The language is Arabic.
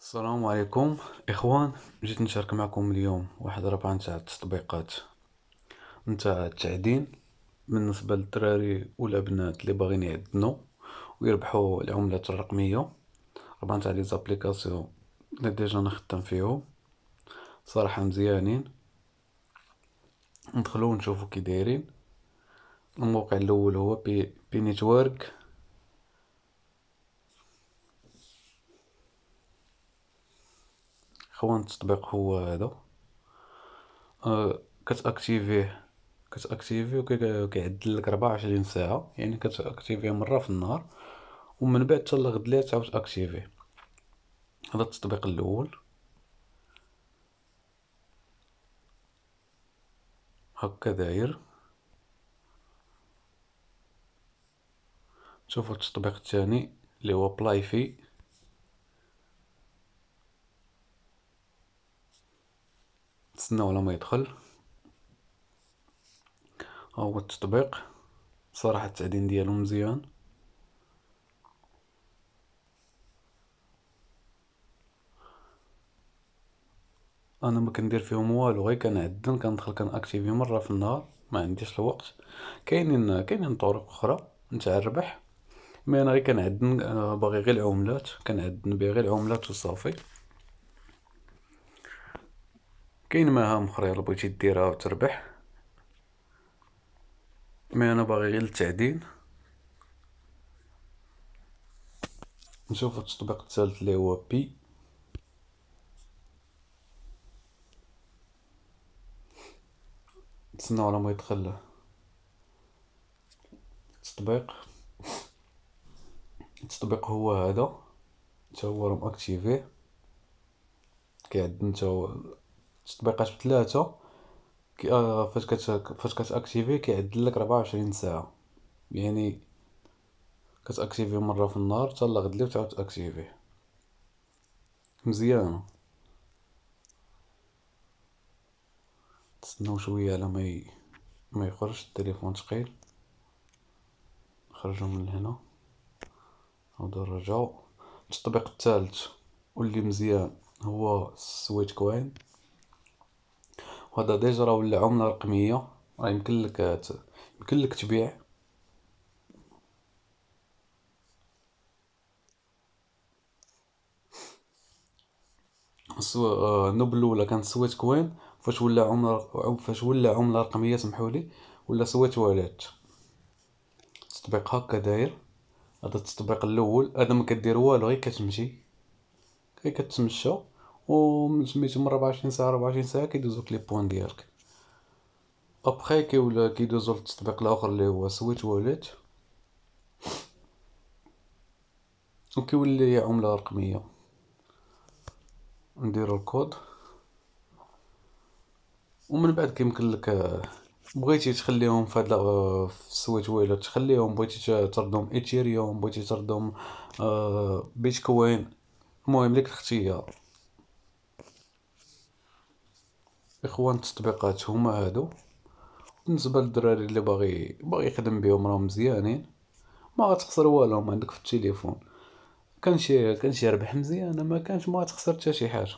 السلام عليكم. إخوان جيت نشارك معكم اليوم واحد ربعة نتاع التطبيقات نتاع التعدين بالنسبة للدراري ولا بنات اللي باغيين يعدنو ويربحو العملات الرقمية. ربعة نتاع les applications اللي déjà أنا خدام فيهم صراحة مزيانين. ندخلو نشوفو كي دايرين. الموقع الأول هو Pi, Pi Network خوان التطبيق هو هذا. أه كتأكتيفيه كتأكتيفيه وكيعدل لك 24 ساعة يعني كتأكتيفيه مرة في النهار ومن بعد حتى لغد الليل تعاود تأكتيفيه. هذا التطبيق الأول. هكا داير. شوفوا التطبيق الثاني اللي هو بلايفي نتسناو على ما يدخل. ها هو التطبيق. صراحة التعدين ديالو مزيان. أنا ما كندير فيهم والو غير كنعدن كندخل كنأكتيفي مرة في النهار. ما عنديش الوقت. كاينين كاينين طرق أخرى نتاع الربح مي أنا غير كنعدن باغي غير العملات. كنعدن بها غير العملات وصافي. كاين مهام أخرى الا بغيتي ديرها وتربح. مي أنا باغي غير التعدين. نشوفو التطبيق الثالث اللي هو بي نتسناو على ما يدخل التطبيق. التطبيق هو هذا. تا هو راه ماكتيفيه كيعدل نتا التطبيقات بثلاثة فاش كت فاش كتاكتيفيه كيعدل لك ربعة وعشرين ساعة. يعني كتاكتيفيه مرة في النهار تا الغد الليل وتعاود تاكتيفيه مزيانة. نتسناو شوية على ما ما يخرج التليفون ثقيل نخرجو من هنا. نعاودو نرجعو. التطبيق الثالث واللي مزيان هو Sweatcoin. وهذا déjà راه ولا عملة رقمية؟ راه يمكن لك يمكن لك تبيع. النوب الاولى كانت Sweatcoin؟ فاش ولا عملة فاش ولا عملة رقمية سمحولي ولا Sweat Wallet التطبيق هكا داير. هذا التطبيق الأول. هذا ما كدير والو غير كتمشي. غير كتمشى. و سميتو من 24 ساعة 24 ساعة كيدوزوك لي points ديالك. ابخي كيولي كيدوزو للتطبيق الآخر اللي هو Sweat Wallet و كيولي عملة رقمية. نديرو الكود. ومن بعد كيمكن لك بغيتي تخليهم في هاد في Sweat Wallet تخليهم بغيتي تردهم ايثيريوم بغيتي تردهم بيتكوين المهم ليك الاختيار. إخوان التطبيقات هما هادو. بالنسبة للدراري اللي باغي باغي يخدم بيهم راهم مزيانين ما غتخسر والو عندك في التليفون. كان شي كان شي ربح مزيانة ما كانش ما غتخسر حتى شي حاجة.